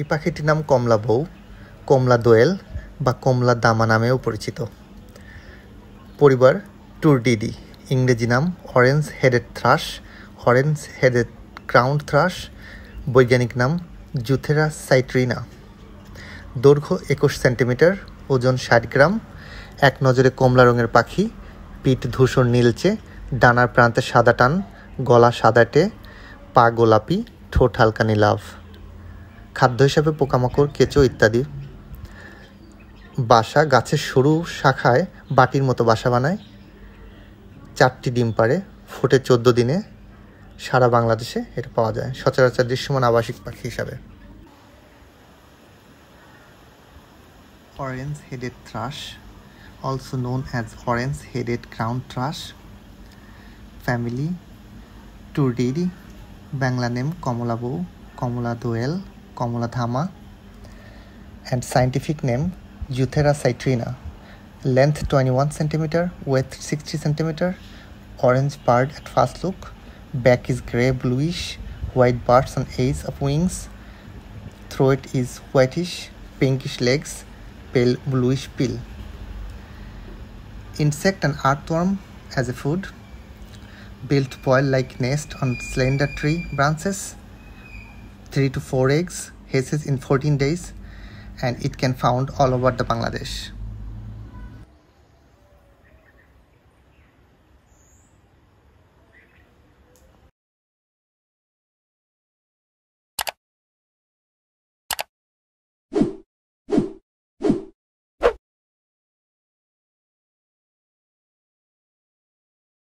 এই পাখিটির নাম কমলা বউ, কমলা দোয়েল বা কমলা দামা নামেও পরিচিত। পরিবার টুরডিডি ইংরেজি নাম orange headed thrush, orange headed crowned thrush, বৈজ্ঞানিক নাম জুথেরা সাইট্রিনা। দৈর্ঘ্য একুশ সেন্টিমিটার, ওজন ষাট গ্রাম, এক নজরে কমলা রঙের পাখি, পিঠ ধূসর নীলচে, ডানার প্রান্তে সাদা টান, গলা সাদাটে পা গোলাপি, ঠোঁট হালকা নীলাভ। খাদ্য হিসাবে পোকামাকড়, কেঁচো ইত্যাদি বাসা গাছের সরু শাখায় বাটির মতো বাসা বানায়। চারটি ডিম পারে ফুটে চোদ্দ দিনে সারা বাংলাদেশে এটা পাওয়া যায়। সচরাচর দৃশ্যমান আবাসিক পাখি হিসাবে। Orange headed thrush also known as orange headed crown thrush family টুডিডি Bangla name কমলা বউ কমলা দোয়েল Komala dhama and scientific name Euthera citrina length 21 centimeter width 60 centimeter orange bird at first look back is gray bluish white bars on edge of wings throat is whitish pinkish legs pale bluish peel. Insect and earthworm as a food. Built boil-like nest on slender tree branches. 3 to 4 eggs, hatches in 14 days and it can found all over the Bangladesh.